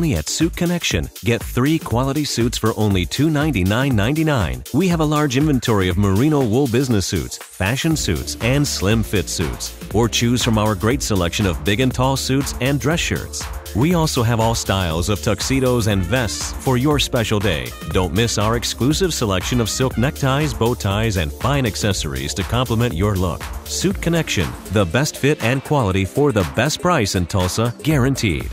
only at Suit Connection. Get three quality suits for only $299.99. We have a large inventory of merino wool business suits, fashion suits, and slim fit suits. Or choose from our great selection of big and tall suits and dress shirts. We also have all styles of tuxedos and vests for your special day. Don't miss our exclusive selection of silk neckties, bow ties, and fine accessories to complement your look. Suit Connection, the best fit and quality for the best price in Tulsa, guaranteed.